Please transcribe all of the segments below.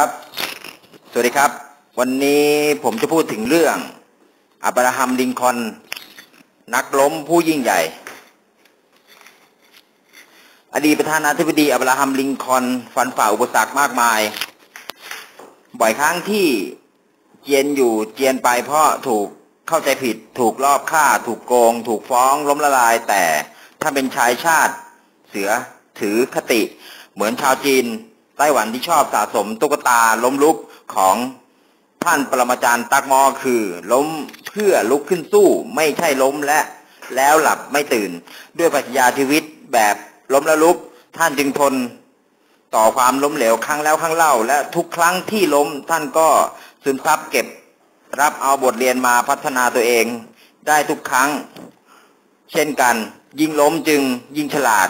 ครับ สวัสดีครับ วันนี้ผมจะพูดถึงเรื่องอับราฮัมลิงคอนนักล้มผู้ยิ่งใหญ่ อดีตประธานาธิบดีอับราฮัมลิงคอนฟันฝ่าอุปสรรคมากมาย บ่อยครั้งที่เจียนอยู่เจียนไปเพราะถูกเข้าใจผิด ถูกลอบฆ่า ถูกโกง ถูกฟ้องล้มละลาย แต่ถ้าเป็นชายชาติเสือถือคติ เหมือนชาวจีน ไต้หวันที่ชอบสะสมตุ๊กตาล้มลุกของท่านปรมาจารย์ตักมอคือ ล้มเพื่อลุกขึ้นสู้ ไม่ใช่ล้มและแล้วหลับไม่ตื่น ด้วยปรัชญาชีวิตแบบล้มแล้วลุก ท่านจึงทนต่อความล้มเหลวครั้งแล้วครั้งเล่า และทุกครั้งที่ล้มท่านก็ซึมซับเก็บ รับเอาบทเรียนมาพัฒนาตัวเอง ได้ทุกครั้ง เช่นกัน ยิ่งล้มจึงยิ่งฉลาด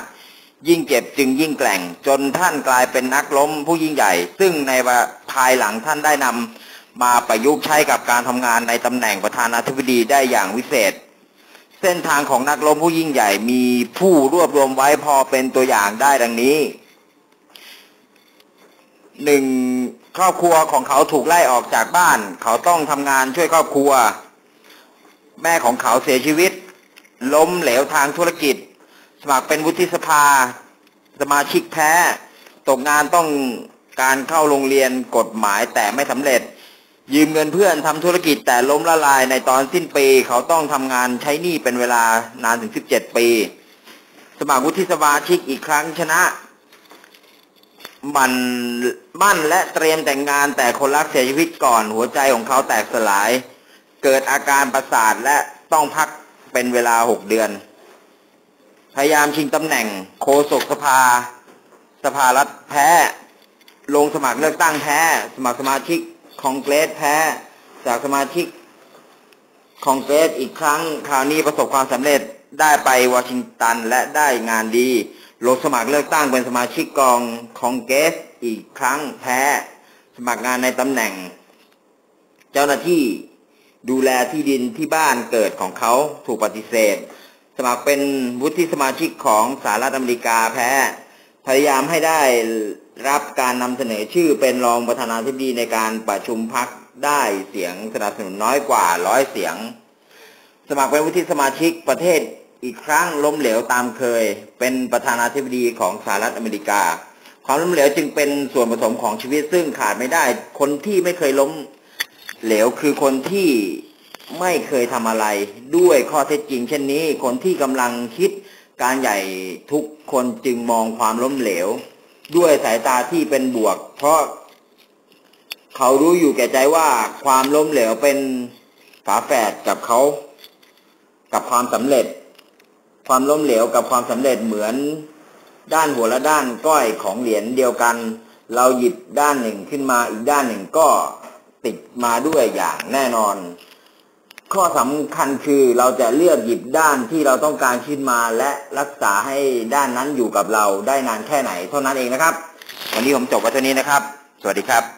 ยิ่งเจ็บจึงยิ่งแกร่ง จนท่านกลายเป็นนักล้มผู้ยิ่งใหญ่ ซึ่งในภายหลังท่านได้นำมาประยุกต์ใช้กับการทำงานในตำแหน่งประธานาธิบดีได้อย่างวิเศษ เส้นทางของนักล้มผู้ยิ่งใหญ่มีผู้รวบรวมไว้พอเป็นตัวอย่างได้ดังนี้หนึ่งครอบครัวของเขาถูกไล่ออกจากบ้าน เขาต้องทำงานช่วยครอบครัว แม่ของเขาเสียชีวิต ล้มเหลวทางธุรกิจ สมัครเป็นวุฒิสภา สมาชิกแพ้ ตกงานต้องการเข้าโรงเรียนกฎหมายแต่ไม่สำเร็จ ยืมเงินเพื่อนทำธุรกิจแต่ล้มละลายในตอนสิ้นปี เขาต้องทำงานใช้หนี้เป็นเวลานานถึง17ปี สมัครวุฒิสมาชิกอีกครั้งชนะมันมั่นและเตรียมแต่งงานแต่คนรักเสียชีวิตก่อนหัวใจของเขาแตกสลาย เกิดอาการประสาทและต้องพักเป็นเวลาหกเดือน พยายามชิงตำแหน่งโฆษกสภา สภารัฐแพ้ ลงสมัครเลือกตั้งแพ้ สมัครสมาชิกคองเกรสแพ้จากสมาชิกคองเกรสอีกครั้งคราวนี้ประสบความสำเร็จได้ไปวอชิงตันและได้งานดี ลงสมัครเลือกตั้งเป็นสมาชิกกองคองเกรสอีกครั้งแพ้ สมัครงานในตำแหน่ง เจ้าหน้าที่ดูแลที่ดินที่บ้านเกิดของเขาถูกปฏิเสธ สมัครเป็นวุฒิสมาชิกของสหรัฐอเมริกาแพ้ พยายามให้ได้รับการนำเสนอชื่อเป็นรองประธานาธิบดีในการประชุมพักได้เสียงสนับสนุนน้อยกว่าร้อยเสียง สมัครเป็นวุฒิสมาชิกประเทศอีกครั้งล้มเหลวตามเคย เป็นประธานาธิบดีของสหรัฐอเมริกา ความล้มเหลวจึงเป็นส่วนผสมของชีวิตซึ่งขาดไม่ได้ คนที่ไม่เคยล้มเหลวคือคนที่ ไม่เคยทำอะไร ด้วยข้อเท็จจริง เช่นนี้ คนที่กำลังคิดการใหญ่ทุกคนจึงมองความล้มเหลว ด้วยสายตาที่เป็นบวก เพราะเขารู้อยู่แก่ใจว่าความล้มเหลวเป็นฝาแฝดกับเขา กับความสำเร็จ ความล้มเหลวกับความสำเร็จเหมือนด้านหัวและด้านก้อยของเหรียญเดียวกัน เราหยิบด้านหนึ่งขึ้นมาอีกด้านหนึ่งก็ติดมาด้วยอย่างแน่นอน ข้อสำคัญคือเราจะเลือกหยิบด้านที่เราต้องการขึ้นมาและรักษาให้ด้านนั้นอยู่กับเราได้นานแค่ไหนเท่านั้นเองนะครับ วันนี้ผมจบไว้เท่านี้นะครับ สวัสดีครับ